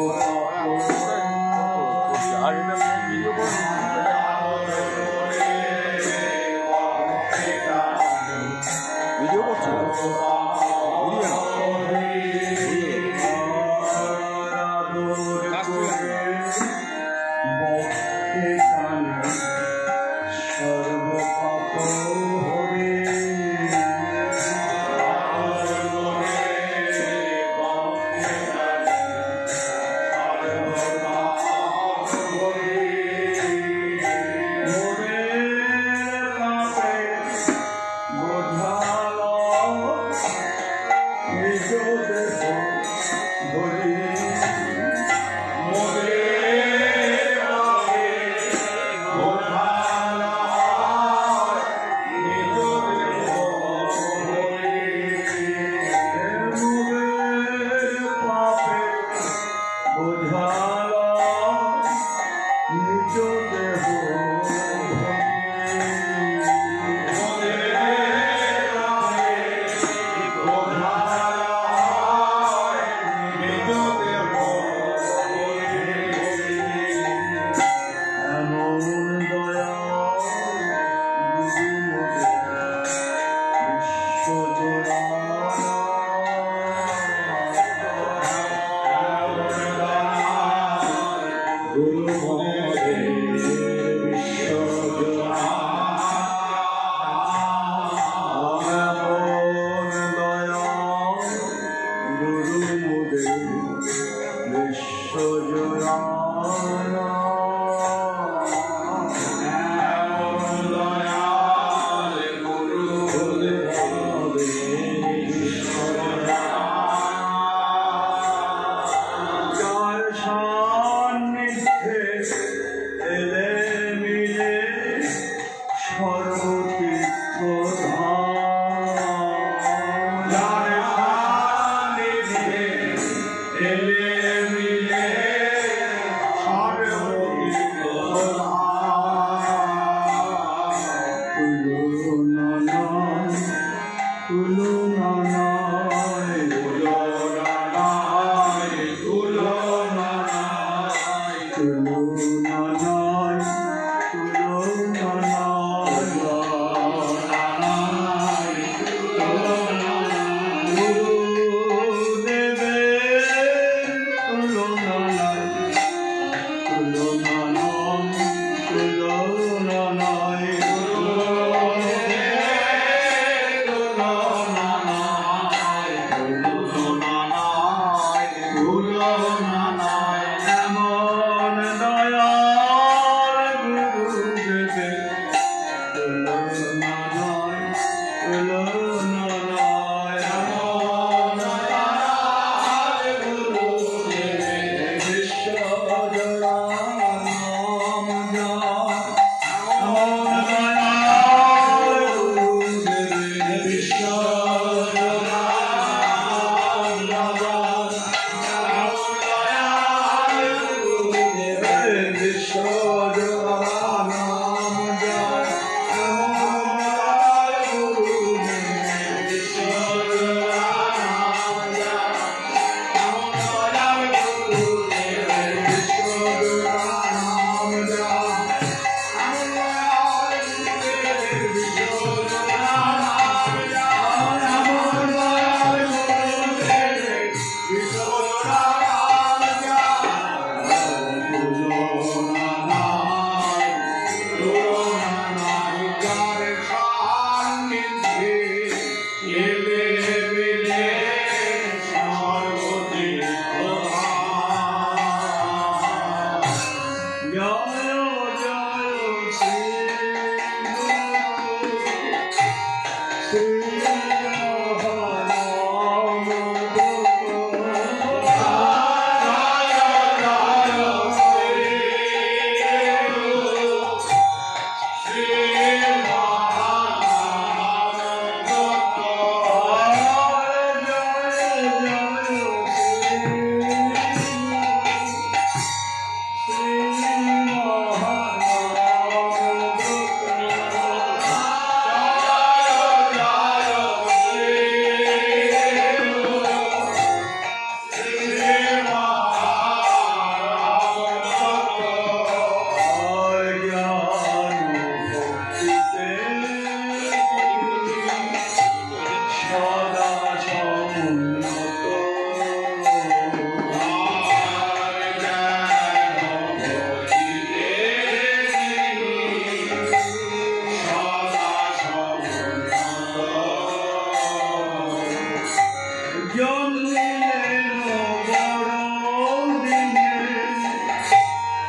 Lord. know.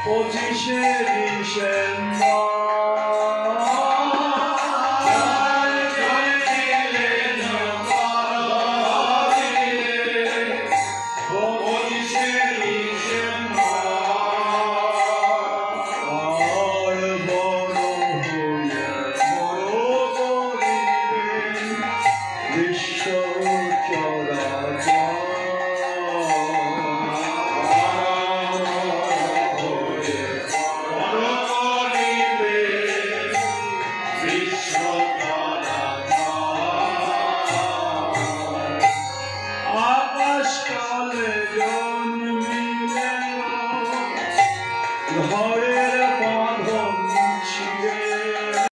我继续领什么